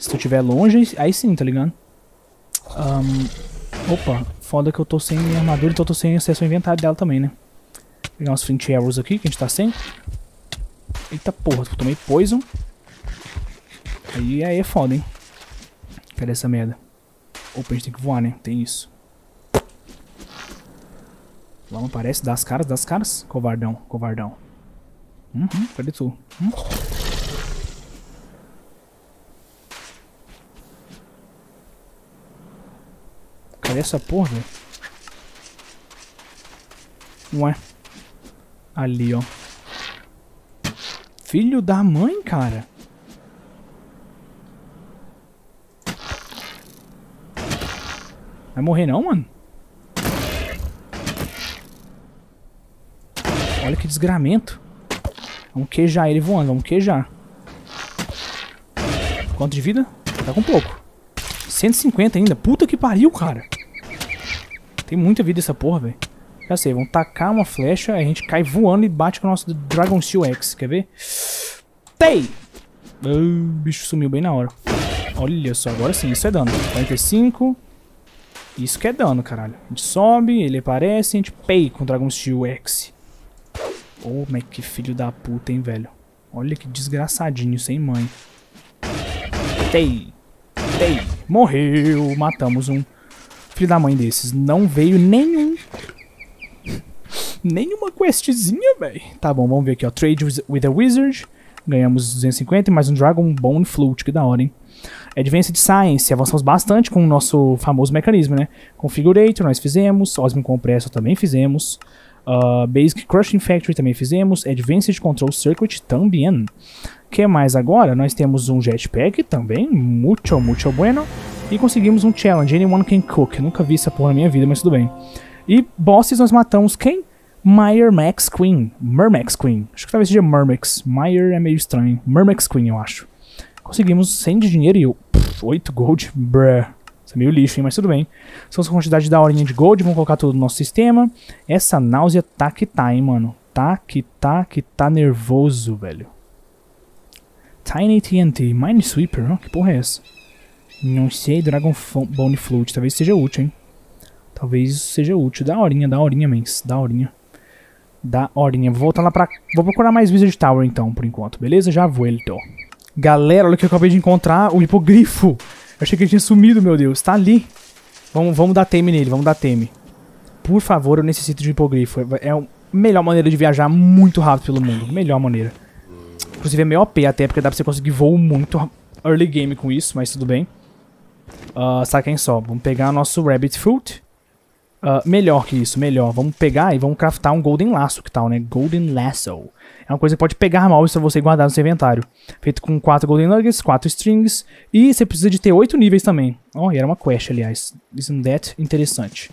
Se tu tiver longe, aí sim, tá ligado? Ahn, opa, foda que eu tô sem minha armadura, então eu tô sem acesso ao inventário dela também, né? Vou pegar uns flint arrows aqui, que a gente tá sem. Eita porra, eu tomei poison. Aí, aí é foda, hein? Cadê essa merda? Opa, a gente tem que voar, né? Tem isso. Vamos, aparece, dá as caras, dá as caras. Covardão, covardão. Uhum, cadê tu? Hum? Cadê essa porra, velho? Ué. Ali, ó. Filho da mãe, cara. Vai morrer não, mano? Olha que desgramento. Vamos queijar ele voando, vamos queijar. Quanto de vida? Tá com pouco. 150 ainda. Puta que pariu, cara. Tem muita vida essa porra, velho. Já sei, vamos tacar uma flecha, a gente cai voando e bate com o nosso Dragon Steel X. Quer ver? Tei! Ah, o bicho sumiu bem na hora. Olha só, agora sim, isso é dano. 45. Isso que é dano, caralho. A gente sobe, ele aparece, a gente pei com o Dragon Steel X. Oh, mas que filho da puta, hein, velho. Olha que desgraçadinho, sem mãe. Tei! Tei! Morreu! Matamos um filho da mãe desses. Não veio nenhum. Nenhuma questzinha, velho. Tá bom, vamos ver aqui, ó. Trade with- a Wizard. Ganhamos 250 e mais um Dragon Bone Flute, que da hora, hein? Advanced Science, avançamos bastante com o nosso famoso mecanismo, né? Configurator nós fizemos, Osmium Compressor também fizemos, uh, Basic Crushing Factory também fizemos, Advanced Control Circuit também. que mais agora? Nós temos um Jetpack também, muito, muito bueno, e conseguimos um Challenge, Anyone Can Cook, nunca vi essa porra na minha vida, mas tudo bem. E bosses nós matamos quem? Meyer Max Queen, Mermax Queen, acho que talvez seja Mermax, Meyer é meio estranho, Mermax Queen eu acho. Conseguimos 100 de dinheiro e eu. Pff, 8 gold. Bruh. Isso é meio lixo, hein? Mas tudo bem. São as quantidades da horinha de gold. Vamos colocar tudo no nosso sistema. Essa náusea tá que tá, hein, mano. Tá que tá que tá nervoso, velho. Tiny TNT. Minesweeper. ó, que porra é essa? Não sei. Dragon Bone Flute. Talvez seja útil, hein? Talvez seja útil. Da horinha, da horinha, mens. Da horinha. Da horinha. Vou voltar lá pra. Vou procurar mais Wizard Tower então, por enquanto. Beleza? Já volto. Galera, olha o que eu acabei de encontrar. O hipogrifo. Eu achei que ele tinha sumido, meu Deus. Tá ali. Vamos, vamos dar teme nele, vamos dar teme. Por favor, eu necessito de hipogrifo. É é a melhor maneira de viajar muito rápido pelo mundo. Melhor maneira. Inclusive é meio OP até, porque dá pra você conseguir voo muito early game com isso, mas tudo bem. Uh, saquem só, vamos pegar nosso Rabbit Fruit. Ah, melhor que isso, melhor. Vamos pegar e vamos craftar um Golden Laço, que tal, né? Golden Lasso. É uma coisa que pode pegar mobs pra você guardar no seu inventário. Feito com 4 Golden Nuggets, 4 Strings. E você precisa de ter 8 níveis também. Oh, e era uma quest, aliás. Isn't that interessante?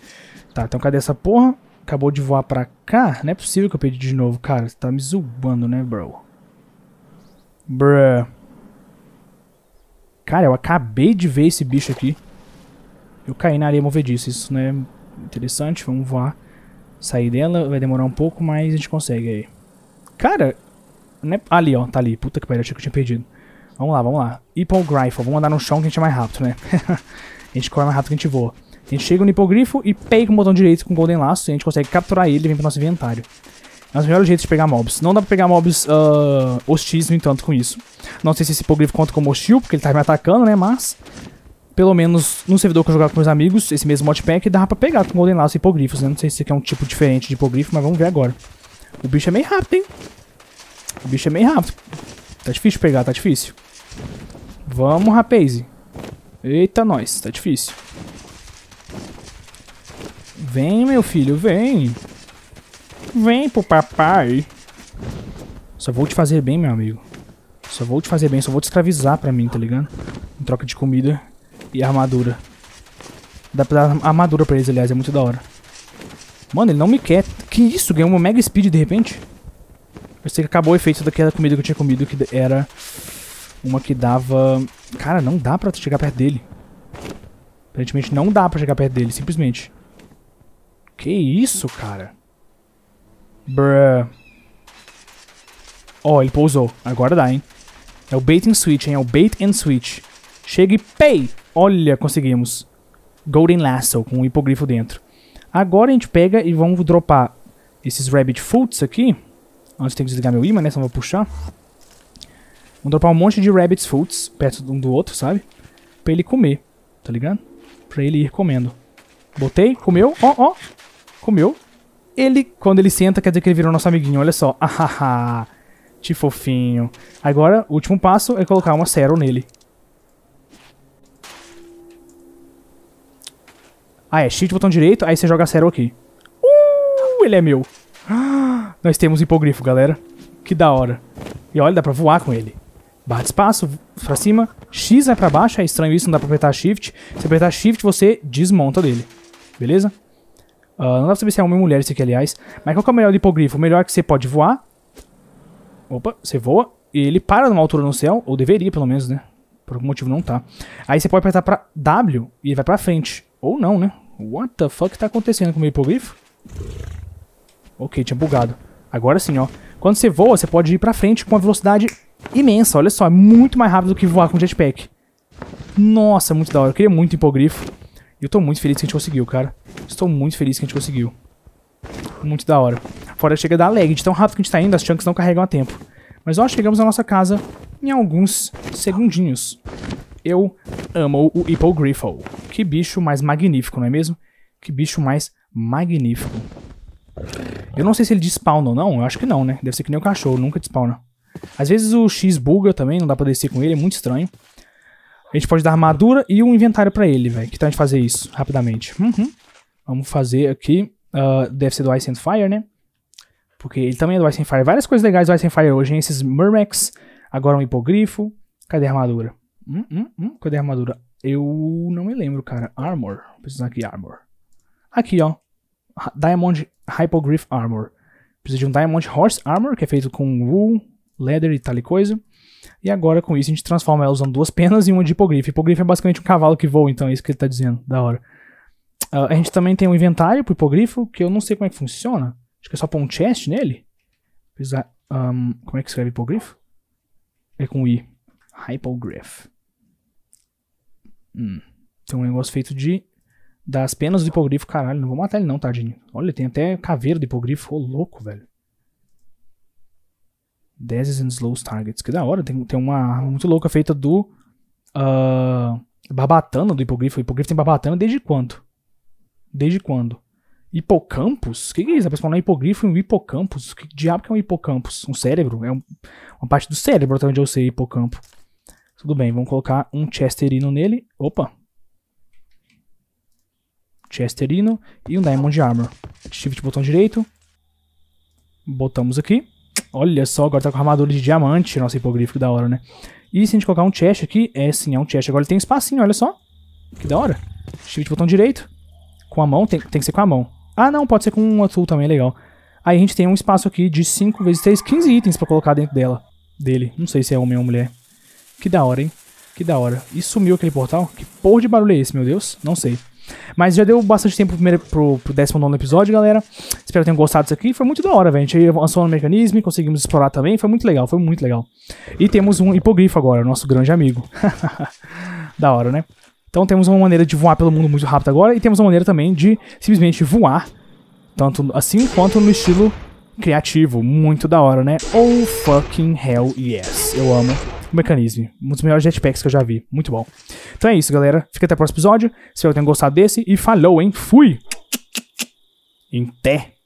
Tá, então cadê essa porra? Acabou de voar pra cá? Não é possível que eu perdi de novo, cara. Você tá me zoando, né, bro? Bruh. Cara, eu acabei de ver esse bicho aqui. Eu caí na areia movediça. Isso não é interessante. Vamos voar. Sair dela. Vai demorar um pouco, mas a gente consegue aí. Cara, né? ali, ó. Tá ali. Puta que pariu, achei que eu tinha perdido. Vamos lá, vamos lá. Hippogrifo. Vamos andar no chão que a gente é mais rápido, né? a gente corre mais rápido que a gente voa. A gente chega no hipogrifo e pega o botão direito com o Golden Laço e a gente consegue capturar ele e vem pro nosso inventário. É um dos melhores jeitos de pegar mobs. Não dá pra pegar mobs ah, hostis, no entanto, com isso. Não sei se esse hipogrifo conta como hostil, porque ele tá me atacando, né? Mas pelo menos no servidor que eu jogava com meus amigos, esse mesmo modpack, dava pra pegar com Golden Laço hipogrifos, né? Não sei se aqui é um tipo diferente de hipogrifo, mas vamos ver agora. O bicho é meio rápido, hein? O bicho é meio rápido. Tá difícil pegar, tá difícil. Vamos, rapaz. Eita, nós, tá difícil. Vem, meu filho, vem. Vem pro papai. Só vou te fazer bem, meu amigo. Só vou te fazer bem, só vou te escravizar pra mim, tá ligado? Em troca de comida e armadura. Dá pra dar armadura pra eles, aliás, é muito da hora. Mano, ele não me quer. Que isso? Ganhou uma mega speed de repente? Eu sei que acabou o efeito daquela comida que eu tinha comido, que era uma que dava... Cara, não dá pra chegar perto dele. Aparentemente não dá pra chegar perto dele, simplesmente. Que isso, cara? Bruh. Ó, oh, ele pousou. Agora dá, hein? É o bait and switch, hein? É o bait and switch. Chega e pay! Olha, conseguimos. Golden Lasso, com um hipogrifo dentro. Agora a gente pega e vamos dropar esses Rabbit Foods aqui. Antes tem que desligar meu imã, né? Senão vou puxar. Vamos dropar um monte de Rabbit Foods perto um do outro, sabe? Pra ele comer, tá ligado? Pra ele ir comendo. Botei, comeu, ó, ó. Comeu. Ele, quando ele senta, quer dizer que ele virou nosso amiguinho, olha só. Ahaha. Que fofinho. Agora, o último passo é colocar uma Cero nele. Ah, é Shift, botão direito, aí você joga a Cero aqui. Uh, ele é meu. Ah, nós temos hipogrifo, galera. Que da hora. E olha, dá pra voar com ele. De espaço, pra cima. X vai pra baixo, é estranho isso, não dá pra apertar Shift. Se apertar Shift, você desmonta dele. Beleza? Uh, não dá pra saber se é homem ou mulher esse aqui, aliás. Mas qual que é o melhor hipogrifo? O melhor é que você pode voar. Opa, você voa. E ele para numa altura no céu. Ou deveria, pelo menos, né? Por algum motivo não tá. Aí você pode apertar pra W e ele vai pra frente. Ou não, né? What the fuck tá acontecendo com o meu hipogrifo? Ok, tinha bugado. Agora sim, ó. Quando você voa, você pode ir pra frente com uma velocidade imensa. Olha só, é muito mais rápido do que voar com jetpack. Nossa, muito da hora. Eu queria muito hipogrifo. E eu tô muito feliz que a gente conseguiu, cara. Estou muito feliz que a gente conseguiu. Muito da hora. Fora chega da lag. De tão rápido que a gente tá indo, as chunks não carregam a tempo. Mas ó, chegamos na nossa casa em alguns segundinhos. Eu amo o Hippogriffle. Que bicho mais magnífico, não é mesmo? Que bicho mais magnífico. Eu não sei se ele despawna ou não. Eu acho que não, né? Deve ser que nem o cachorro, nunca despawna. Às vezes o X buga também, não dá pra descer com ele, é muito estranho. A gente pode dar armadura e um inventário pra ele, velho. Que tal a gente fazer isso rapidamente? Uhum. Vamos fazer aqui. Uh, deve ser do Ice and Fire, né? Porque ele também é do Ice and Fire. Várias coisas legais do Ice and Fire hoje, hein? Esses Murmex. Agora um hipogrifo. Cadê a armadura? Hum, hum, hum. Cadê a armadura? Eu não me lembro, cara. Armor. Vou precisar aqui, Armor. Aqui, ó. Diamond Hypogryph Armor. Precisa de um Diamond Horse Armor, que é feito com wool, leather e tal e coisa. E agora, com isso, a gente transforma ela usando duas penas e uma de hipogrifo. Hipogrifo é basicamente um cavalo que voa, então é isso que ele tá dizendo. Da hora. Uh, a gente também tem um inventário pro hipogrifo, que eu não sei como é que funciona. Acho que é só pôr um chest nele. Precisa, um, como é que escreve hipogrifo? É com I. Hypogryph. Hum. Tem um negócio feito de... Das penas do hipogrifo. Caralho, não vou matar ele não, tadinho. Olha, tem até caveira do hipogrifo. Ô, louco, velho. Dazes and Slows Targets. Que da hora. Tem, tem uma arma muito louca feita do... Uh, barbatana do hipogrifo. O hipogrifo tem barbatana desde quando? Desde quando? Hipocampus? O que, que, é isso? Dá pra spawnar hipogrifo e um hipocampus? Que diabo que é um hipocampus? Um cérebro? É um, uma parte do cérebro, até onde eu sei, hipocampo. Tudo bem, vamos colocar um Chesterino nele. Opa! Chesterino e um Diamond Armor. Shift botão direito. Botamos aqui. Olha só, agora tá com armadura de diamante, nosso hipogrifo, que da hora, né? E se a gente colocar um chest aqui, é sim, é um chest. Agora ele tem espacinho, olha só. Que da hora. Shift botão direito. Com a mão, tem, tem que ser com a mão. Ah, não, pode ser com um tool também, legal. Aí a gente tem um espaço aqui de 5 vezes 3, 15 itens pra colocar dentro dela. Dele. Não sei se é homem ou mulher. Que da hora, hein? Que da hora. E sumiu aquele portal? Que porra de barulho é esse, meu Deus? Não sei. Mas já deu bastante tempo pro, pro, pro 19 episódio, galera. Espero que tenham gostado disso aqui. Foi muito da hora, velho. A gente avançou no mecanismo, conseguimos explorar também. Foi muito legal, foi muito legal. E temos um hipogrifo agora, nosso grande amigo. da hora, né? Então temos uma maneira de voar pelo mundo muito rápido agora. E temos uma maneira também de simplesmente voar. Tanto assim quanto no estilo criativo. Muito da hora, né? Oh fucking hell yes. Eu amo mecanismo. Um dos melhores jetpacks que eu já vi. Muito bom. Então é isso, galera. Fica até o próximo episódio. Espero que tenham gostado desse. E falou, hein? Fui! Em té.